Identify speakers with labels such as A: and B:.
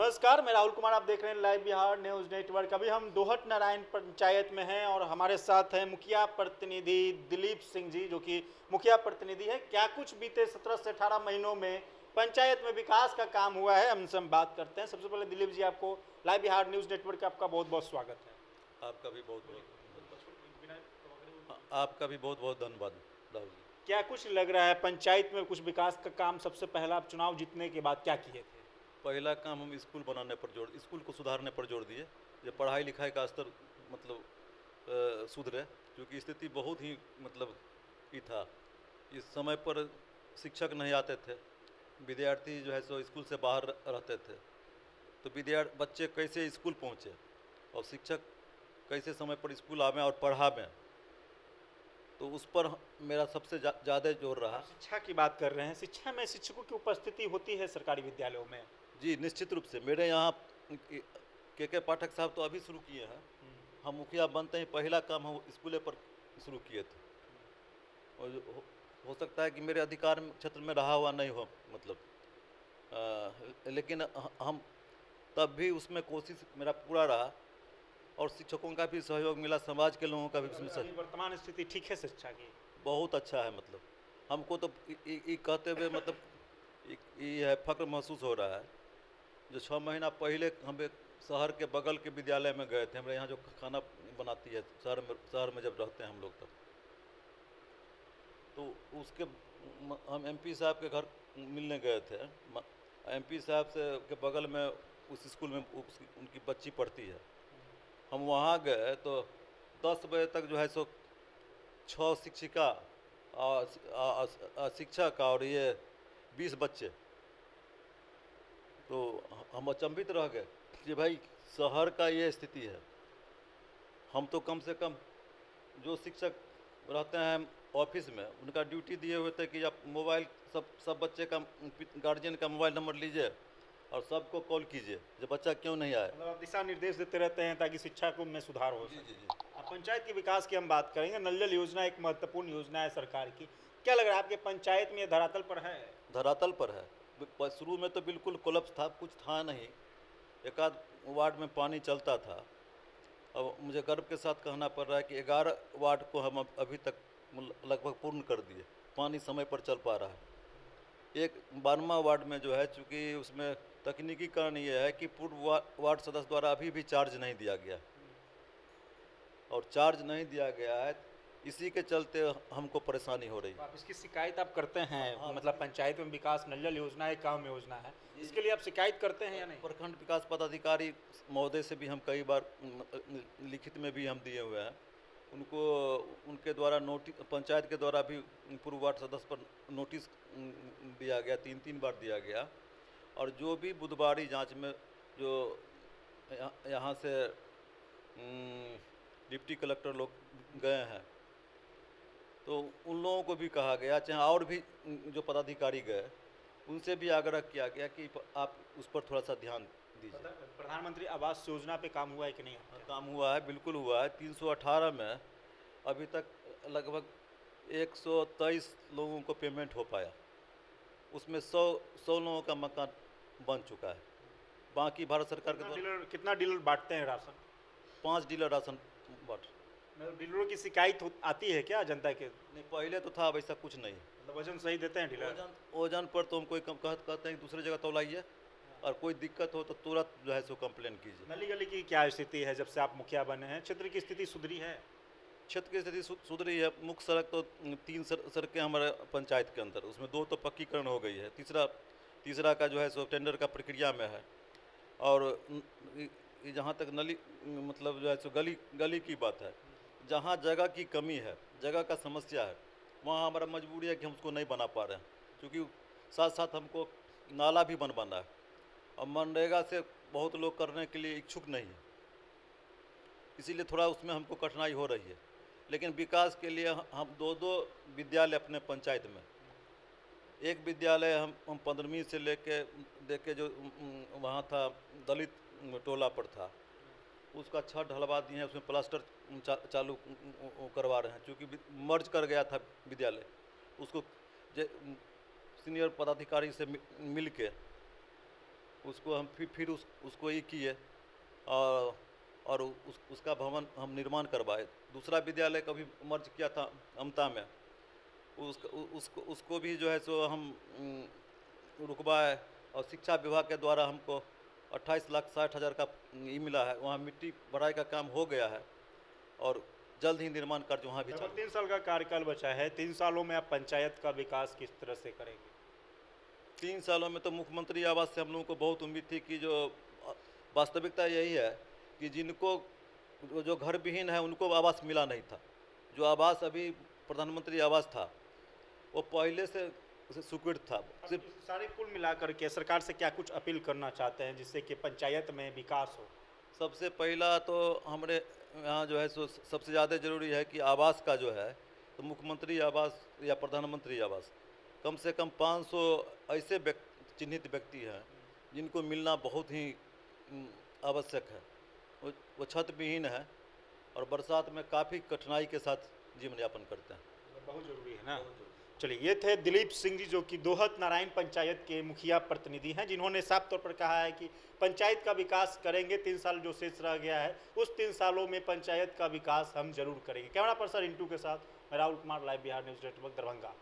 A: नमस्कार मैं राहुल कुमार आप देख रहे हैं लाइव बिहार न्यूज़ नेटवर्क। अभी हम दोहट नारायण पंचायत में हैं और हमारे साथ हैं मुखिया प्रतिनिधि दिलीप सिंह जी जो कि मुखिया प्रतिनिधि है। क्या कुछ बीते 17 से 18 महीनों में पंचायत में विकास का काम हुआ है हमसे हम बात करते हैं। सबसे पहले दिलीप जी आपको लाइव बिहार न्यूज़ नेटवर्क का आपका बहुत बहुत स्वागत है।
B: आपका भी बहुत बहुत आपका भी बहुत बहुत धन्यवाद राहुल जी।
A: क्या कुछ लग रहा है पंचायत में कुछ विकास का काम? सबसे पहला आप चुनाव जीतने के बाद क्या किए थे?
B: पहला काम हम स्कूल बनाने पर ज़ोर स्कूल को सुधारने पर ज़ोर दिए। जब पढ़ाई लिखाई का स्तर मतलब सुधरे, क्योंकि स्थिति बहुत ही मतलब ही था। इस समय पर शिक्षक नहीं आते थे। विद्यार्थी जो है सो स्कूल से बाहर रहते थे। तो विद्यार्थी बच्चे कैसे स्कूल पहुँचे? और शिक्षक कैसे समय पर स्कूल आवें और पढ़ावें? तो उस पर मेरा सबसे ज़्यादा ज़ोर रहा।
A: शिक्षा की बात कर रहे हैं। शिक्षा में शिक्षकों की उपस्थिति होती है सरकारी विद्यालयों में।
B: जी निश्चित रूप से। मेरे यहाँ के के पाठक साहब तो अभी शुरू किए हैं। हम मुखिया बनते ही पहला काम हम स्कूले पर शुरू किए थे। और हो, हो सकता है कि मेरे अधिकार क्षेत्र में रहा हुआ नहीं हो मतलब। अ, लेकिन हम तब भी उसमें कोशिश मेरा पूरा रहा। और शिक्षकों का भी सहयोग मिला समाज के लोगों का भी उसमें सहयोग
A: वर्तमान स्थिति ठीक है शिक्षा की?
B: बहुत अच्छा है मतलब। हमको तो इ कहते हुए मतलब ये है फक्र महसूस हो रहा है। जो छः महीना पहले हम एक शहर के बगल के विद्यालय में गए थे, हमारे यहाँ जो खाना बनाती है, शहर में शहर में जब रहते हैं हम लोग तब। तो उसके हम एमपी साहब के घर मिलने गए थे। एमपी साहब से के बगल में उस स्कूल में उस- उनकी बच्ची पढ़ती है। हम वहाँ गए तो दस बजे तक जो है सो छः शिक्षिका शिक्षक और ये बीस बच्चे तो हम अचंभित रह गए। कि भाई शहर का ये स्थिति है। हम तो कम से कम जो शिक्षक रहते हैं ऑफ़िस में उनका ड्यूटी दिए हुए थे कि आप मोबाइल सब सब बच्चे का गार्जियन का मोबाइल नंबर लीजिए और सबको कॉल कीजिए जो बच्चा क्यों नहीं आया
A: मतलब आप दिशा निर्देश देते रहते हैं ताकि शिक्षा को में सुधार हो
B: जी जी जी।
A: पंचायत के विकास की हम बात करेंगे। नल जल योजना एक महत्वपूर्ण योजना है सरकार की। क्या लग रहा है आपके पंचायत में धरातल पर है?
B: धरातल पर है। शुरू में तो बिल्कुल कोलप्स था, कुछ था नहीं। एक आध वार्ड में पानी चलता था। अब मुझे गर्व के साथ कहना पड़ रहा है कि ग्यारह वार्ड को हम अभी तक लगभग पूर्ण कर दिए। पानी समय पर चल पा रहा है। एक बारहवा वार्ड में जो है, चूँकि उसमें तकनीकी कारण ये है कि पूर्व वार्ड सदस्य द्वारा अभी भी चार्ज नहीं दिया गया। और चार्ज नहीं दिया गया है इसी के चलते हमको परेशानी हो रही है।
A: तो आप इसकी शिकायत आप करते हैं?
B: हाँ,
A: मतलब पंचायत में विकास नल जल योजना है काम योजना है। इसके लिए आप शिकायत करते हैं या नहीं?
B: प्रखंड विकास पदाधिकारी महोदय से भी हम कई बार लिखित में भी हम दिए हुए हैं। उनको उनके द्वारा नोटिस पंचायत के द्वारा भी पूर्व वार्ड सदस्य पर नोटिस दिया गया तीन तीन बार दिया गया। और जो भी बुधवारी जाँच में जो यहाँ से डिप्टी कलेक्टर लोग गए हैं तो उन लोगों को भी कहा गया चाहे और भी जो पदाधिकारी गए उनसे भी आग्रह किया गया कि आप उस पर थोड़ा सा ध्यान दीजिए।
A: प्रधानमंत्री आवास योजना पे काम हुआ है कि नहीं? आपके?
B: काम हुआ है बिल्कुल हुआ है। 318 में अभी तक लगभग 123 लोगों को पेमेंट हो पाया। उसमें 100 100 लोगों का मकान बन चुका है। बाकी भारत सरकार के
A: कितना डीलर बांटते हैं राशन?
B: पाँच डीलर राशन बट
A: मतलब डीलरों की शिकायत आती है क्या जनता के?
B: नहीं पहले तो था अब ऐसा कुछ नहीं
A: मतलब वज़न सही देते हैं डीलर
B: ओजन ओजन पर तो हम कोई कम कहत कहते हैं दूसरी जगह तोलाइए और कोई दिक्कत हो तो तुरंत जो है सो कंप्लेन कीजिए।
A: नली गली की क्या स्थिति है जब से आप मुखिया बने हैं? क्षेत्र की स्थिति सुधरी है?
B: क्षेत्र की स्थिति सुधरी है। मुख्य सड़क तो तीन सड़कें हमारे पंचायत के अंदर उसमें दो तो पक्कीकरण हो गई है। तीसरा तीसरा का जो है सो टेंडर का प्रक्रिया में है। और जहाँ तक नली मतलब जो है सो गली गली की बात है जहाँ जगह की कमी है जगह का समस्या है वहाँ हमारा मजबूरी है कि हम उसको नहीं बना पा रहे हैं क्योंकि साथ साथ हमको नाला भी बनवाना है। और मनरेगा से बहुत लोग करने के लिए इच्छुक नहीं है। इसीलिए थोड़ा उसमें हमको कठिनाई हो रही है। लेकिन विकास के लिए हम दो दो विद्यालय अपने पंचायत में। एक विद्यालय हम हम पंद्रहवीं से लेके देखे जो उम, उम, वहाँ था दलित टोला पर था। उसका छत ढलवा दिए हैं उसमें प्लास्टर चा, चालू करवा रहे हैं। क्योंकि मर्ज कर गया था विद्यालय उसको सीनियर पदाधिकारी से मिल के उसको हम फिर फिर उस उसको ये किए और और उस उसका भवन हम निर्माण करवाए। दूसरा विद्यालय कभी मर्ज किया था अमता में उसको उसको उसको भी जो है सो हम रुकवाए और शिक्षा विभाग के द्वारा हमको 28 लाख साठ हज़ार का ई मिला है। वहाँ मिट्टी भराई का काम हो गया है और जल्द ही निर्माण कार्य वहाँ भी चल
A: तीन साल का कार्यकाल बचा है। तीन सालों में आप पंचायत का विकास किस तरह से करेंगे?
B: तीन सालों में तो मुख्यमंत्री आवास से हम लोगों को बहुत उम्मीद थी कि जो वास्तविकता यही है कि जिनको जो घर विहीन है उनको आवास मिला नहीं था। जो आवास अभी प्रधानमंत्री आवास था वो पहले से से स्वीकृत था। सिर्फ़
A: सारे कुल मिलाकर के सरकार से क्या कुछ अपील करना चाहते हैं जिससे कि पंचायत में विकास हो?
B: सबसे पहला तो हमारे यहाँ जो है सो सबसे ज़्यादा ज़रूरी है कि आवास का जो है तो मुख्यमंत्री आवास या प्रधानमंत्री आवास कम से कम 500 ऐसे व्यक्ति चिन्हित व्यक्ति हैं जिनको मिलना बहुत ही आवश्यक है। वो वो छत विहीन है और बरसात में काफ़ी कठिनाई के साथ जीवन यापन करते हैं।
A: बहुत ज़रूरी है ना? चलिए, ये थे दिलीप सिंह जी, जो कि दोहत नारायण पंचायत के मुखिया प्रतिनिधि हैं, जिन्होंने साफ़ तौर पर कहा है कि पंचायत का विकास करेंगे, तीन साल जो शेष रह गया है, उस तीन सालों में पंचायत का विकास हम ज़रूर करेंगे। कैमरा पर्सन इंटू के साथ मैं Rahul Kumar, live Bihar news network, Darbhanga.